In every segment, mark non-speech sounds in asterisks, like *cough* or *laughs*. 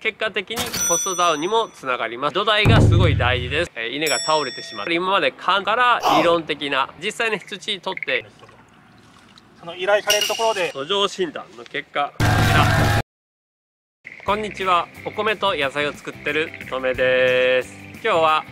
結果的にコストダウンにもつながります。土台がすごい大事です、えー、稲が倒れてしまう今まで勘から理論的な実際に土取ってその依頼されるところで。土壌診断の結果。こちらこんにちは。お米と野菜を作ってるとめです。今日は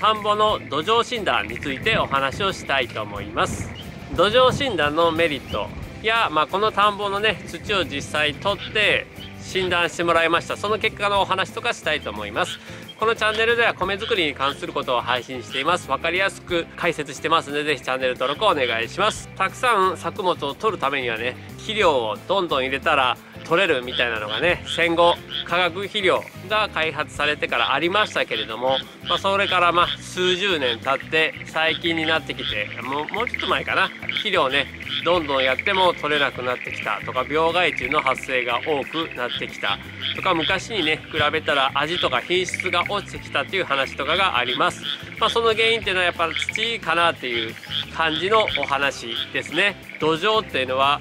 田んぼの土壌診断についてお話をしたいと思います。土壌診断のメリットや、まあ、この田んぼのね土を実際取って診断してもらいました。その結果のお話とかしたいと思います。このチャンネルでは米作りに関することを配信しています。分かりやすく解説してますのでぜひチャンネル登録をお願いします。たくさん作物を取るためにはね肥料をどんどん入れたら取れるみたいなのがね戦後化学肥料が開発されてからありましたけれども、まあ、それからま数十年経って最近になってきてもうもうちょっと前かな。肥料ねどんどんやっても取れなくなってきた。とか病害虫の発生が多くなってきた。とか昔にね比べたら味とか品質が落ちてきたっていう話とかがあります、まあ、その原因っていうのはやっぱ土かなっていう感じのお話ですね。土壌っていうのは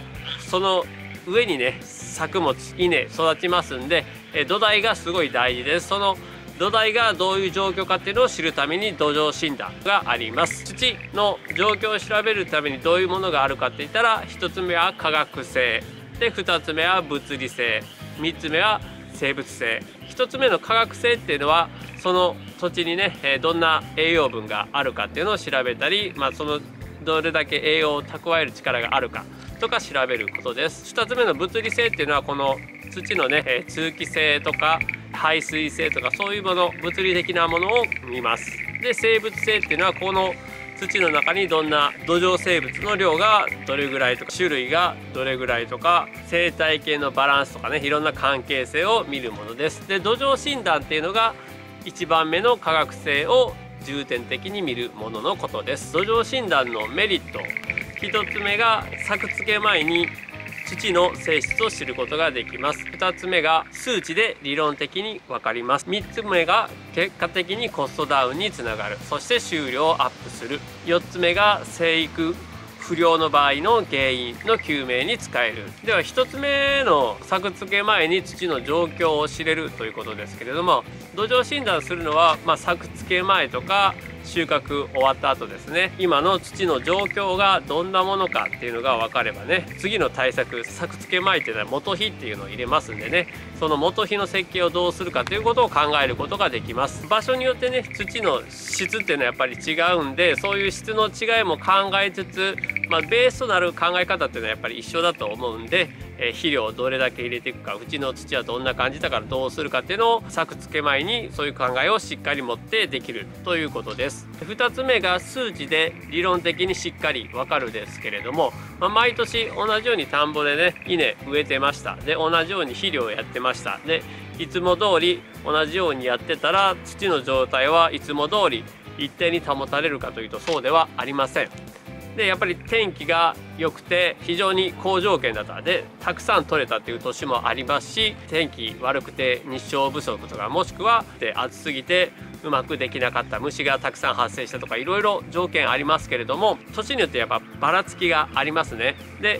その上にね作物稲育ちますんで、え土台がすごい大事です。その土台がどういう状況かっていうのを知るために土壌診断があります。土の状況を調べるためにどういうものがあるかって言ったら1つ目は化学性。で2つ目は物理性。3つ目は生物性。1つ目の化学性っていうのはその土地にねどんな栄養分があるかっていうのを調べたり、まあ、そのどれだけ栄養を蓄える力があるか。とか調べることです。2つ目の物理性っていうのはこの土のね、通気性とか排水性とかそういうもの物理的なものを見ます。で生物性っていうのはこの土の中にどんな土壌生物の量がどれぐらいとか種類がどれぐらいとか生態系のバランスとかねいろんな関係性を見るものです。で土壌診断っていうのが1番目の科学性を重点的に見るもののことです。土壌診断のメリット1つ目が作付け前に土の性質を知ることができます。2つ目が数値で理論的に分かります。3つ目が結果的にコストダウンにつながる。そして収量をアップする。4つ目が生育不良の場合の原因の究明に使える。では1つ目の作付け前に土の状況を知れるということですけれども土壌診断するのは、まあ、作付け前とか収穫終わった後ですね。今の土の状況がどんなものかっていうのが分かればね次の対策作付け前っていうのは元火っていうのを入れますんでね。その元火の設計をどうするかということを考えることができます。場所によってね土の質っていうのはやっぱり違うんでそういう質の違いも考えつつまあ、ベースとなる考え方っていうのはやっぱり一緒だと思うんでえ肥料をどれだけ入れていくかうちの土はどんな感じだからどうするかっていうのを作付け前にそういう考えをしっかり持ってできるということです。2つ目が数値で理論的にしっかりわかるですけれども、まあ、毎年同じように田んぼでね稲植えてました。で同じように肥料をやってました。でいつも通り同じようにやってたら土の状態はいつも通り一定に保たれるかというとそうではありません。でやっぱり天気が良くて非常に好条件だったでたくさん取れたっていう年もありますし天気悪くて日照不足とかもしくは暑すぎてうまくできなかった虫がたくさん発生したとかいろいろ条件ありますけれども年によってやっぱばらつきがありますね。で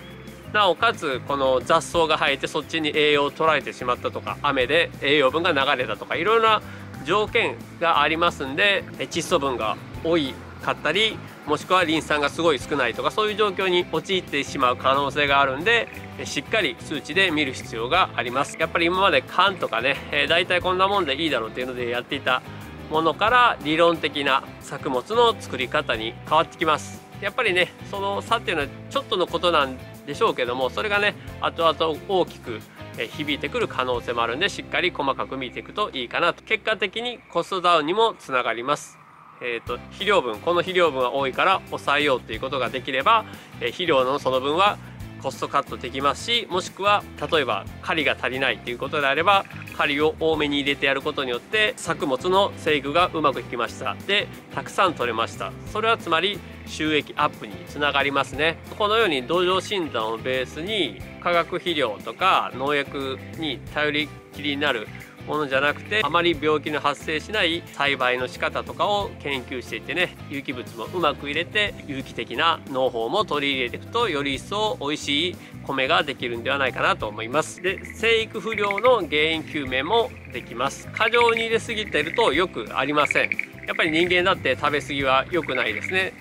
なおかつこの雑草が生えてそっちに栄養を取られてしまったとか雨で栄養分が流れたとかいろいろな条件がありますんで窒素分が多いかったりもしくはリン酸がすごい少ないとかそういう状況に陥ってしまう可能性があるんでしっかり数値で見る必要があります。やっぱり今まで缶とかね、えー、大体こんなもんでいいだろうっていうのでやっていたものから理論的な作物の作り方に変わってきます。やっぱりねその差っていうのはちょっとのことなんでしょうけどもそれがね後々大きく響いてくる可能性もあるんでしっかり細かく見ていくといいかなと。結果的にコストダウンにもつながります。えーと、肥料分この肥料分は多いから抑えようということができれば、えー、肥料のその分はコストカットできますしもしくは例えば狩りが足りないということであれば狩りを多めに入れてやることによって作物の生育がうまくいきました。でたくさん取れました。それはつまり収益アップにつながりますね。このように土壌診断をベースに化学肥料とか農薬に頼りきりになるものじゃなくてあまり病気の発生しない栽培の仕方とかを研究していってね有機物もうまく入れて有機的な農法も取り入れていくとより一層美味しい米ができるんではないかなと思います。で生育不良の原因究明もできます。過剰に入れすぎてるとよくありません。やっぱり人間だって食べ過ぎは良くないですね。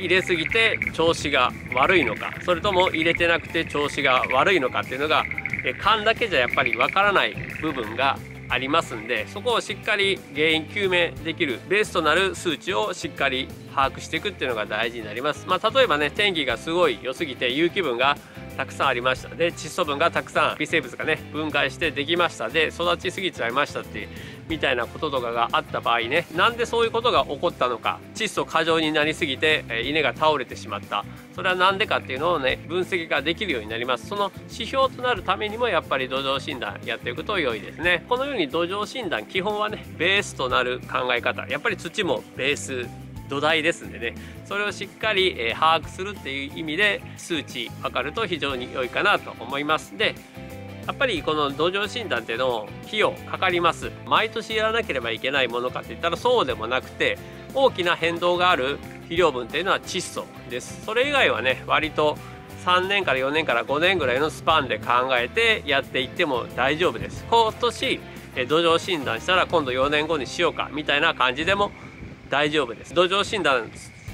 入れすぎて調子が悪いのかそれとも入れてなくて調子が悪いのかっていうのが勘だけじゃやっぱりわからない部分がありますんでそこをしっかり原因究明できるベースとなる数値をしっかり把握していくっていうのが大事になります。まあ、例えばね天気がすごい良すぎて有機分がたくさんありました。で窒素分がたくさん微生物がね分解してできました。で育ちすぎちゃいましたっていうみたいなこととかがあった場合ねなんでそういうことが起こったのか窒素過剰になりすぎて、え稲が倒れてしまった。それは何でかっていうのをね分析ができるようになります。その指標となるためにもやっぱり土壌診断やっていくと良いですね。このように土壌診断基本はねベースとなる考え方。やっぱり土もベース土台ですんでね。それをしっかり、え把握するっていう意味で数値分かると非常に良いかなと思います。でやっぱりこの土壌診断っていうのを費用かかります。毎年やらなければいけないものかって言ったらそうでもなくて大きな変動がある肥料分っていうのは窒素です。それ以外はね割と3年から4年から5年ぐらいのスパンで考えてやっていっても大丈夫です。今年土壌診断したら今度4年後にしようかみたいな感じでも大丈夫です。土壌診断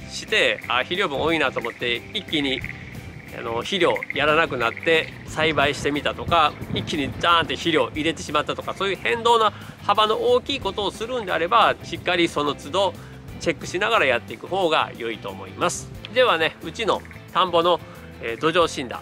してあ肥料分多いなと思って一気にあの肥料やらなくなって栽培してみたとか一気にジャーンって肥料入れてしまったとかそういう変動な幅の大きいことをするんであればしっかりその都度チェックしながらやっていく方が良いと思います。ではねうちの田んぼの、え、土壌診断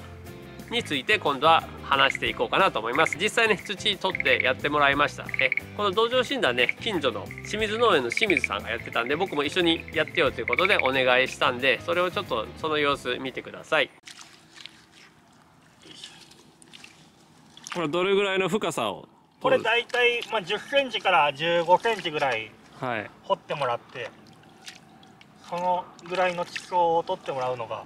について今度は話していこうかなと思います。実際ね土取ってやってもらいました。でこの土壌診断ね近所の清水農園の清水さんがやってたんで僕も一緒にやってよということでお願いしたんでそれをちょっとその様子見てください。これどれぐらいの深さを？これ大体、まあ、10センチから15センチぐらい掘ってもらって、はい、そのぐらいの地層を取ってもらうのが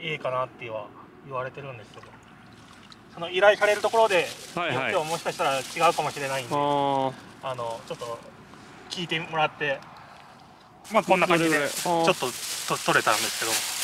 いいかなっては言われてるんですけどその依頼されるところで、はいはい、今日もしかしたら違うかもしれないんであのちょっと聞いてもらってまあこんな感じでちょっとと取れたんですけど。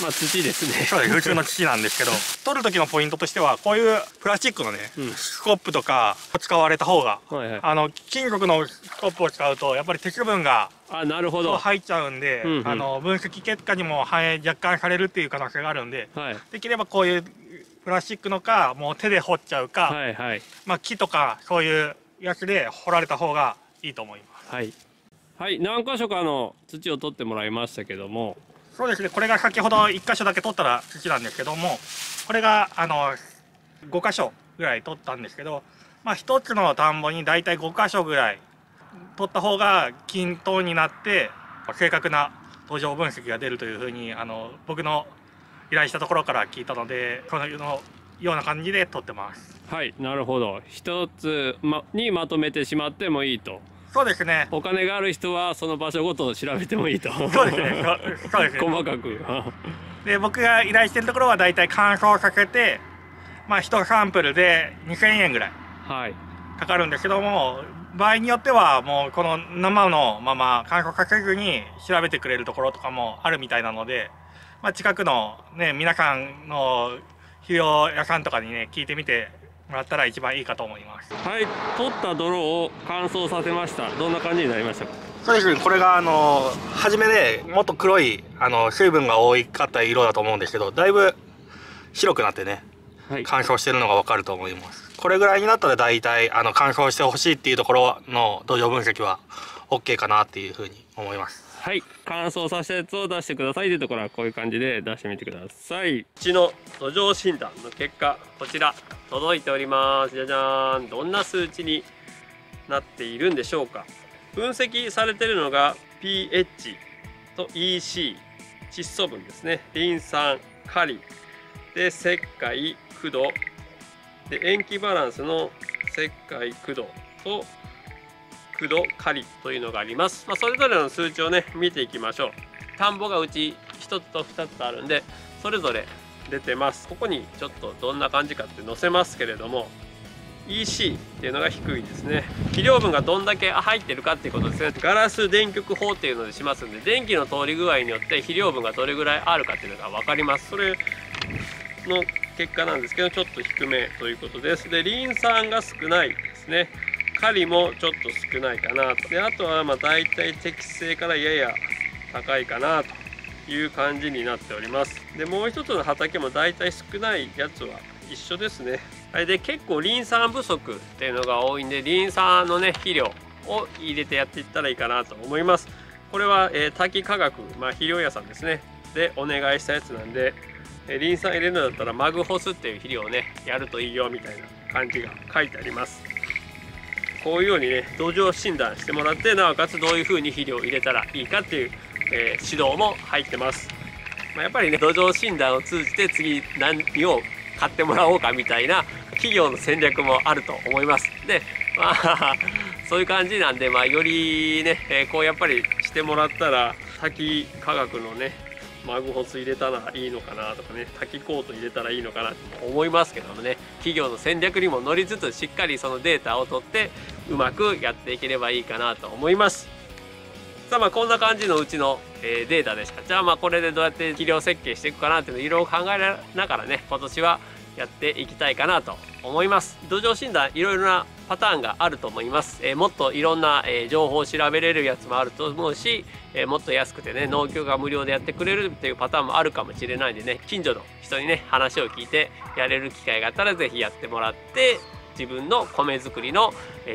まあ土ですね。そうです。普通の土なんですけど *laughs* 取る時のポイントとしてはこういうプラスチックのね、うん、スコップとか使われた方が、はいはい、あの金属のスコップを使うとやっぱり鉄分があなるほど。入っちゃうんで、うんうん、あの分析結果にも反映若干されるっていう可能性があるんで、はい、できればこういうプラスチックのかもう手で掘っちゃうか、はいはい、まあ、木とかそういうやつで掘られた方がいいと思います。はい、はい、何箇所かの土を取ってもらいましたけどもそうですね。これが先ほど1箇所だけ取ったら土なんですけどもこれがあの5箇所ぐらい取ったんですけどまあ1つの田んぼに大体5箇所ぐらい取った方が均等になって正確な土壌分析が出るというふうにあの僕の依頼したところから聞いたのでこのような感じで取ってます。はいなるほど。一つ、ま、にまとめてしまってもいいと。そうですね。お金がある人はその場所ごと調べてもいいとそうですね。そうですね。細かく。で僕が依頼してるところは大体乾燥させてまあ1サンプルで2000円ぐらいかかるんですけども、はい、場合によってはもうこの生のまま乾燥させずに調べてくれるところとかもあるみたいなので、まあ、近くのね皆さんの肥料屋さんとかにね聞いてみてもらったら一番いいかと思います。はい取った泥を乾燥させました。どんな感じになりましたか？そうですこれがあの初めでもっと黒いあの水分が多かった色だと思うんですけどだいぶ白くなってね、はい、乾燥してるのがわかると思います。これぐらいになったら大体あの乾燥してほしいっていうところの土壌分析は OK かなっていうふうに思いますはい。乾燥させたやつを出してくださいというところはこういう感じで出してみてください。うちの土壌診断の結果こちら。届いております。じゃじゃーん。どんな数値になっているんでしょうか。分析されてるのが pH と EC 窒素分ですね。リン酸カリ。で石灰駆動。で塩基バランスの石灰駆動と9度仮というのがあります、まあ、それぞれの数値をね見ていきましょう。田んぼがうち1つと2つあるんでそれぞれ出てます。ここにちょっとどんな感じかって載せますけれども EC っていうのが低いですね。肥料分がどんだけ入ってるかっていうことですね。ガラス電極法っていうのでしますんで電気の通り具合によって肥料分がどれぐらいあるかっていうのが分かります。それの結果なんですけどちょっと低めということです。でリン酸が少ないですね。狩りもちょっと少ないかなと。であとはまあ大体適正からやや高いかなという感じになっております。でもう一つの畑も大体少ないやつは一緒ですね。で結構リン酸不足っていうのが多いんでリン酸のね肥料を入れてやっていったらいいかなと思います。これは、えー、滝化学、まあ、肥料屋さんですね。でお願いしたやつなんで、えー、リン酸入れるのだったらマグホスっていう肥料をねやるといいよみたいな感じが書いてあります。こういうようにね土壌診断してもらってなおかつどういう風に肥料を入れたらいいかっていう、えー、指導も入ってます、まあ、やっぱりね土壌診断を通じて次何を買ってもらおうかみたいな企業の戦略もあると思います。でまあ *laughs* そういう感じなんで、まあ、よりね、えー、こうやっぱりしてもらったら先科学のねマグホス入れたらいいのかなとかね滝コート入れたらいいのかなと思いますけどもね企業の戦略にも乗りつつしっかりそのデータを取ってうまくやっていければいいかなと思います。さあまあこんな感じのうちの、え、データでした。じゃあまあこれでどうやって肥料設計していくかなっていうのをいろいろ考えながらね今年はやっていきたいかなと思います。土壌診断いろいろなパターンがあると思います、えー、もっといろんな、えー、情報を調べれるやつもあると思うし、えー、もっと安くてね農協が無料でやってくれるっていうパターンもあるかもしれないんでね近所の人にね話を聞いてやれる機会があったら是非やってもらって自分の米作りの、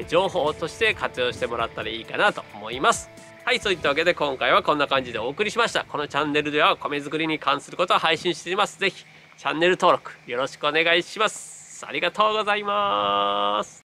情報として活用してもらったらいいかなと思いますはいそういったわけで今回はこんな感じでお送りしましたこのチャンネルでは米作りに関することを配信しています是非チャンネル登録よろしくお願いします。ありがとうございます。